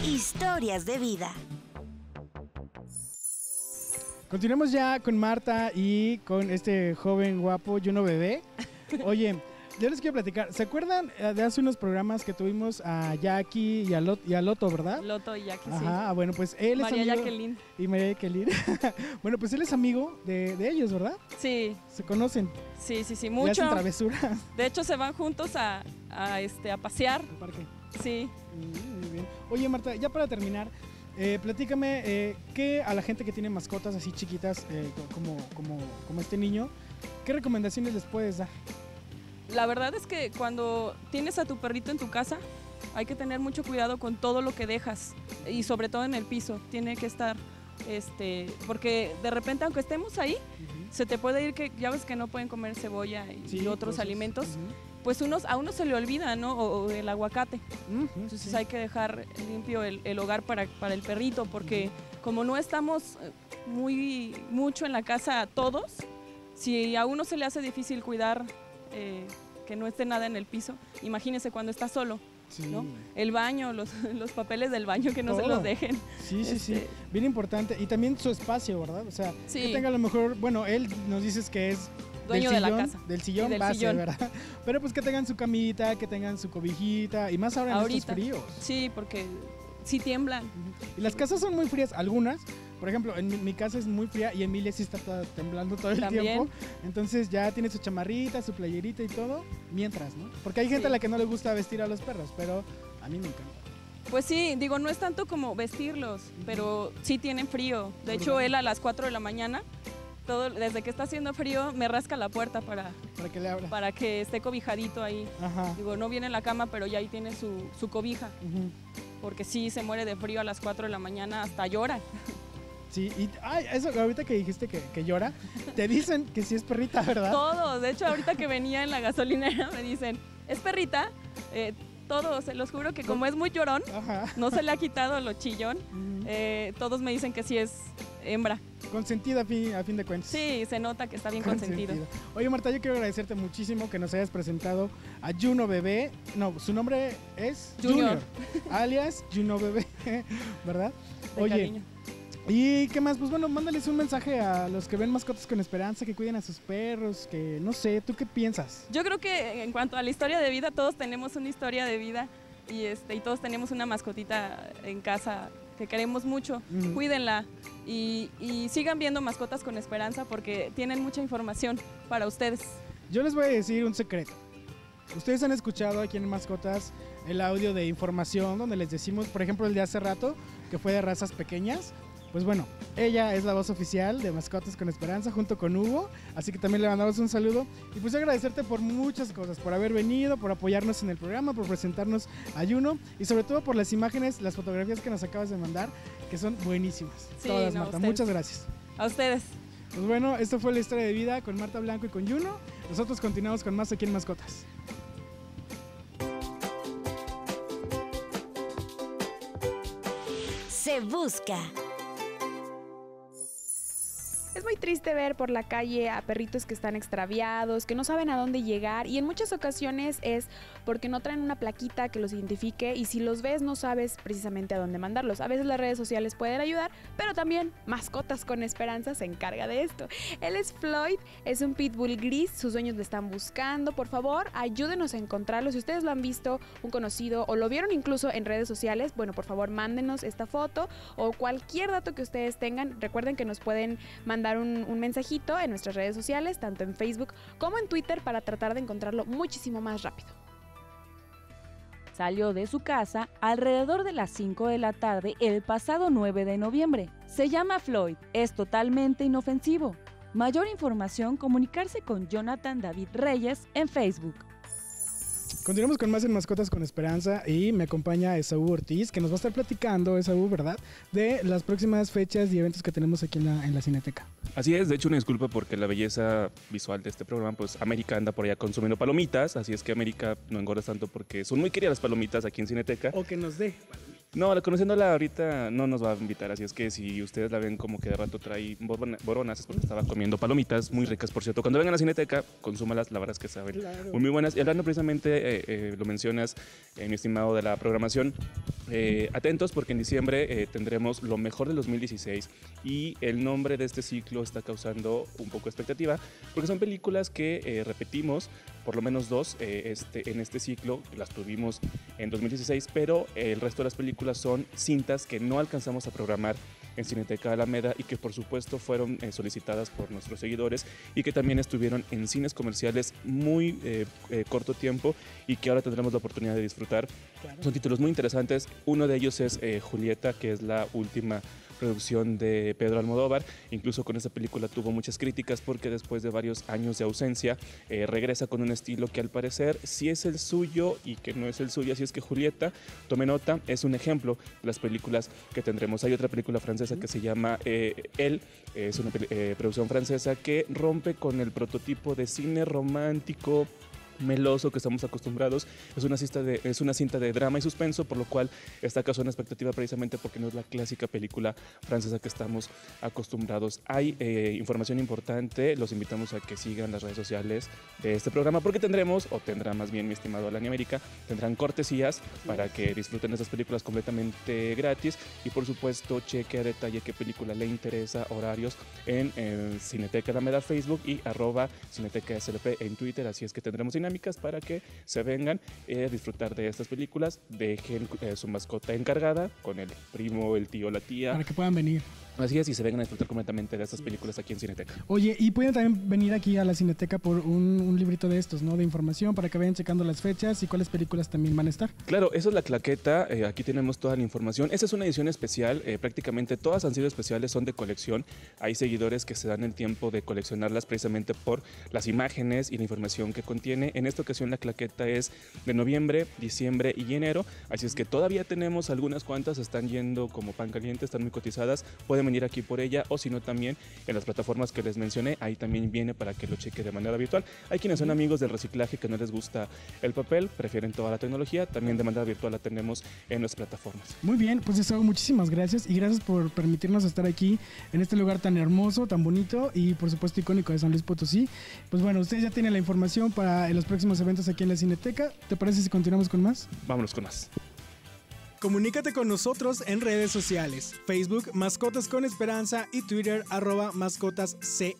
Historias de vida. Continuamos ya con Marta y con este joven guapo, Juno Bebé. Oye, yo les quiero platicar. ¿Se acuerdan eh, de hace unos programas que tuvimos a Jackie y a, Lot- y a Loto, verdad? Loto y Jackie, sí. Ajá, bueno, pues él María es amigo. Jacqueline. Y María Jacqueline. bueno, pues él es amigo de, de ellos, ¿verdad? Sí, Se conocen. sí, sí, sí, Y mucho. hacen travesuras De hecho, se van juntos a, a, este, a pasear. al parque. Sí. Mm, Muy bien. Oye, Marta, ya para terminar, eh, platícame eh, qué a la gente que tiene mascotas así chiquitas, eh, co- como, como, como este niño, ¿qué recomendaciones les puedes dar? La verdad es que cuando tienes a tu perrito en tu casa, hay que tener mucho cuidado con todo lo que dejas y sobre todo en el piso. Tiene que estar, este, porque de repente, aunque estemos ahí, se te puede ir que ya ves que no pueden comer cebolla y, Sí, y otros cosas. alimentos. Pues unos, a uno se le olvida, ¿no? O, o el aguacate. Entonces sí. hay que dejar limpio el, el hogar para, para el perrito, porque como no estamos eh, muy mucho en la casa todos, si a uno se le hace difícil cuidar eh, que no esté nada en el piso, imagínese cuando está solo, Sí. ¿no? El baño, los, los papeles del baño que no se los dejen. Sí, sí, sí. Este- Bien importante. Y también su espacio, ¿verdad? O sea, Sí. que tenga a lo mejor, bueno, él nos dices que es Dueño del de la sillón, casa. Del sillón del base, sillón. ¿verdad? Pero pues que tengan su camita, que tengan su cobijita, y más ahora en estos fríos. Sí, porque sí tiemblan. Y las casas son muy frías, algunas. Por ejemplo, en mi, mi casa es muy fría y Emilia sí está toda temblando todo el También. tiempo. Entonces ya tiene su chamarrita, su playerita y todo, mientras, ¿no? Porque hay gente Sí. a la que no le gusta vestir a los perros, pero a mí me encanta. Pues sí, digo, no es tanto como vestirlos, pero sí tienen frío. De hecho, él a las 4 de la mañana, todo, desde que está haciendo frío, me rasca la puerta para, Para que le abra. para que esté cobijadito ahí. Ajá. Digo, no viene en la cama, pero ya ahí tiene su, su cobija, porque sí se muere de frío a las 4 de la mañana, hasta llora. Sí, y ay, eso ahorita que dijiste que, que llora, te dicen que sí es perrita, ¿verdad? Todos, de hecho, ahorita que venía en la gasolinera me dicen, ¿es perrita? Eh, todos, se los juro que como es muy llorón, Ajá. no se le ha quitado lo chillón, eh, todos me dicen que sí es hembra. Consentida a fin, a fin de cuentas. Sí, se nota que está bien consentido. Oye, Marta, yo quiero agradecerte muchísimo que nos hayas presentado a Juno Bebé. No, su nombre es Junior. alias Juno Bebé, ¿verdad? de Oye, cariño. ¿y qué más? Pues bueno, mándales un mensaje a los que ven mascotas con esperanza, que cuiden a sus perros, que no sé, ¿tú qué piensas? Yo creo que en cuanto a la historia de vida, todos tenemos una historia de vida y, este, y todos tenemos una mascotita en casa que queremos mucho. Ujú. Cuídenla y, y sigan viendo mascotas con esperanza porque tienen mucha información para ustedes. Yo les voy a decir un secreto. Ustedes han escuchado aquí en Mascotas el audio de información donde les decimos, por ejemplo, el de hace rato, que fue de razas pequeñas. Pues bueno, ella es la voz oficial de Mascotas con Esperanza junto con Hugo, así que también le mandamos un saludo y pues agradecerte por muchas cosas, por haber venido, por apoyarnos en el programa, por presentarnos a Juno y sobre todo por las imágenes, las fotografías que nos acabas de mandar, que son buenísimas. Sí, Todas, no, Marta. Muchas gracias. A ustedes. Pues bueno, esto fue la historia de vida con Marta Blanco y con Juno. Nosotros continuamos con más aquí en Mascotas. Se busca. Triste ver por la calle a perritos que están extraviados, que no saben a dónde llegar y en muchas ocasiones es porque no traen una plaquita que los identifique y si los ves no sabes precisamente a dónde mandarlos. A veces las redes sociales pueden ayudar, pero también Mascotas con Esperanza se encarga de esto. Él es Floyd, es un pitbull gris, sus dueños le están buscando. Por favor, ayúdenos a encontrarlo. Si ustedes lo han visto, un conocido o lo vieron incluso en redes sociales, bueno, por favor, mándenos esta foto o cualquier dato que ustedes tengan. Recuerden que nos pueden mandar un, un mensajito en nuestras redes sociales, tanto en Facebook como en Twitter, para tratar de encontrarlo muchísimo más rápido. Salió de su casa alrededor de las 5 de la tarde el pasado 9 de noviembre. Se llama Floyd, es totalmente inofensivo. Mayor información, comunicarse con Jonathan David Reyes en Facebook. Continuamos con más en Mascotas con Esperanza y me acompaña Esaú Ortiz, que nos va a estar platicando, Esaú, ¿verdad? De las próximas fechas y eventos que tenemos aquí en la, en la Cineteca. Así es, de hecho una disculpa porque la belleza visual de este programa, pues América anda por allá consumiendo palomitas, así es que América no engorda tanto porque son muy queridas las palomitas aquí en Cineteca. O que nos dé. No, la conociéndola ahorita no nos va a invitar, así es que si ustedes la ven como que de rato trae boronas, es porque estaba comiendo palomitas, muy ricas por cierto. Cuando vengan a la Cineteca, consúmalas, la verdad es que saben Claro. muy, muy buenas. Y hablando precisamente, eh, eh, lo mencionas, eh, mi estimado de la programación, eh, atentos porque en diciembre eh, tendremos lo mejor del 2016 y el nombre de este ciclo está causando un poco de expectativa porque son películas que eh, repetimos, por lo menos dos eh, este, en este ciclo, las tuvimos en 2016, pero el resto de las películas son cintas que no alcanzamos a programar en Cineteca Alameda y que por supuesto fueron eh, solicitadas por nuestros seguidores y que también estuvieron en cines comerciales muy eh, eh, corto tiempo y que ahora tendremos la oportunidad de disfrutar. Son títulos muy interesantes. Uno de ellos es eh, Julieta, que es la última producción de Pedro Almodóvar. Incluso con esa película tuvo muchas críticas porque después de varios años de ausencia eh, regresa con un estilo que al parecer sí es el suyo y que no es el suyo. Así es que Julieta, tome nota, es un ejemplo de las películas que tendremos. Hay otra película francesa que se llama eh, Elle, es una eh, producción francesa que rompe con el prototipo de cine romántico meloso que estamos acostumbrados. Es una, cinta de, es una cinta de drama y suspenso, por lo cual está causando expectativa precisamente porque no es la clásica película francesa que estamos acostumbrados. Hay eh, información importante, los invitamos a que sigan las redes sociales de este programa porque tendremos, o tendrá más bien mi estimado Alani América, tendrán cortesías para que disfruten estas películas completamente gratis y por supuesto cheque a detalle qué película le interesa, horarios en eh, Cineteca Alameda Facebook y arroba Cineteca SLP en Twitter, así es que tendremos dinámicas para que se vengan eh, a disfrutar de estas películas, dejen eh, su mascota encargada con el primo, el tío, la tía, Para que puedan venir. Así es, y se vengan a disfrutar completamente de estas películas aquí en Cineteca. Oye, y pueden también venir aquí a la Cineteca por un, un librito de estos, ¿no? De información para que vayan checando las fechas y cuáles películas también van a estar. Claro, esa es la claqueta, eh, aquí tenemos toda la información. Esta es una edición especial, eh, prácticamente todas han sido especiales, son de colección. Hay seguidores que se dan el tiempo de coleccionarlas precisamente por las imágenes y la información que contiene. En esta ocasión la claqueta es de noviembre, diciembre y enero, así es que todavía tenemos algunas cuantas, están yendo como pan caliente, están muy cotizadas, pueden venir aquí por ella o si no también en las plataformas que les mencioné, ahí también viene para que lo cheque de manera virtual. Hay quienes son amigos del reciclaje que no les gusta el papel, prefieren toda la tecnología, también de manera virtual la tenemos en las plataformas. Muy bien, pues eso, muchísimas gracias y gracias por permitirnos estar aquí en este lugar tan hermoso, tan bonito y por supuesto icónico de San Luis Potosí. Pues bueno, ustedes ya tienen la información para los próximos eventos aquí en la Cineteca. ¿Te parece si continuamos con más? Vámonos con más. Comunícate con nosotros en redes sociales, Facebook Mascotas con Esperanza y Twitter arroba mascotasce.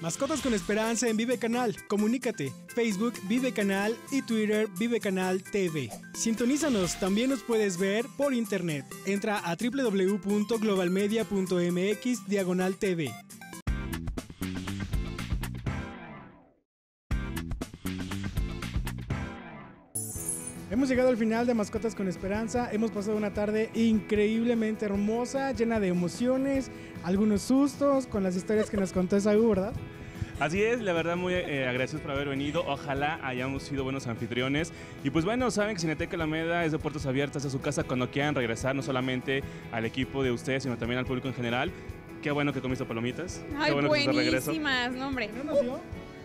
Mascotas con Esperanza en Vive Canal. Comunícate. Facebook Vive Canal y Twitter Vive Canal TV. Sintonízanos. También nos puedes ver por internet. Entra a www.globalmedia.mx diagonal TV. Hemos llegado al final de Mascotas con Esperanza. Hemos pasado una tarde increíblemente hermosa, llena de emociones, algunos sustos con las historias que nos contó Saúl, ¿verdad? Así es, la verdad muy eh, agradecidos por haber venido. Ojalá hayamos sido buenos anfitriones. Y pues bueno, saben que Cineteca Alameda es de puertas abiertas a su casa cuando quieran regresar, no solamente al equipo de ustedes, sino también al público en general. Qué bueno que comiste palomitas. Ay, Qué bueno que regreso. buenísimas, no hombre. No nos dio,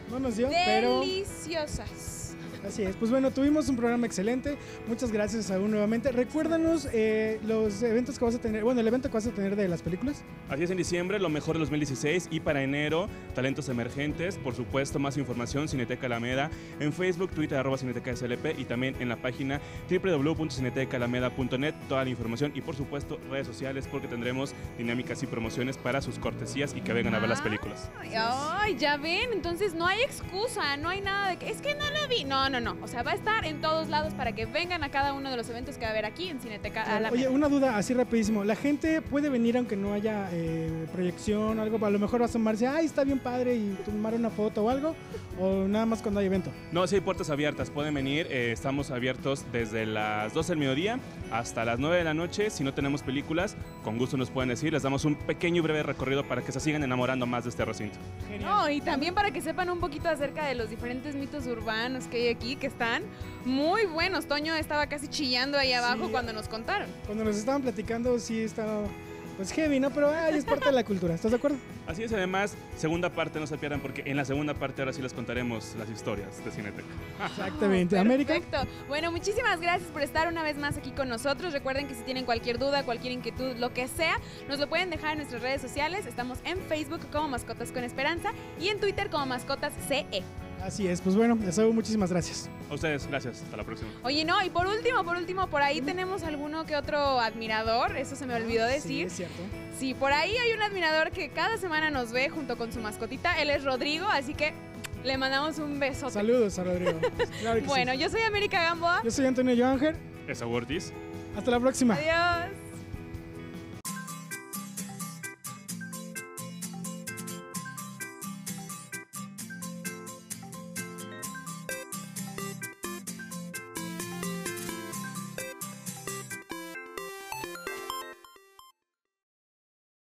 no nos dio, pero Deliciosas. Así es, pues bueno, tuvimos un programa excelente. Muchas gracias aún nuevamente. Recuérdanos eh, los eventos que vas a tener, bueno, el evento que vas a tener de las películas. Así es, en diciembre, lo mejor de 2016 y para enero, talentos emergentes. Por supuesto, más información, Cineteca Alameda, en Facebook, Twitter, arroba Cineteca SLP y también en la página www.cinetecaalameda.net, toda la información y por supuesto redes sociales porque tendremos dinámicas y promociones para sus cortesías y que vengan a ver las películas. Ay, ya ven, entonces no hay excusa, no hay nada de que es que no la vi. No, no, no. O sea, va a estar en todos lados para que vengan a cada uno de los eventos que va a haber aquí en Cineteca Claro. Alameda. Oye, una duda así rapidísimo. La gente puede venir aunque no haya eh, proyección o algo. A lo mejor va a asomarse, ay, está bien padre y tomar una foto o algo. O nada más cuando hay evento. No, sí hay puertas abiertas, pueden venir, eh, estamos abiertos desde las 12 del mediodía hasta las 9 de la noche. Si no tenemos películas, con gusto nos pueden decir, les damos un pequeño y breve recorrido para que se sigan enamorando más de este recinto. No, y también para que sepan un poquito acerca de los diferentes mitos urbanos que hay aquí, que están muy buenos. Toño estaba casi chillando ahí abajo Sí. cuando nos contaron. Cuando nos estaban platicando, sí estaba pues heavy, ¿no? Pero ay, es parte de la cultura. ¿Estás de acuerdo? Así es, además, segunda parte no se pierdan porque en la segunda parte ahora sí les contaremos las historias de Cineteca. Exactamente. América. Perfecto. Bueno, muchísimas gracias por estar una vez más aquí con nosotros. Recuerden que si tienen cualquier duda, cualquier inquietud, lo que sea, nos lo pueden dejar en nuestras redes sociales. Estamos en Facebook como Mascotas con Esperanza y en Twitter como Mascotas CE. Así es. Pues bueno, Esaú, muchísimas gracias. A ustedes, gracias, hasta la próxima. Oye, no, y por último, por último, por ahí tenemos alguno que otro admirador, eso se me olvidó Sí, decir. es cierto. Sí, por ahí hay un admirador que cada semana nos ve junto con su mascotita. Él es Rodrigo, así que le mandamos un besote. Saludos a Rodrigo. Claro que sí. Bueno, yo soy América Gamboa. Yo soy Antonio Joanger. Esa Ortiz. Hasta la próxima. Adiós.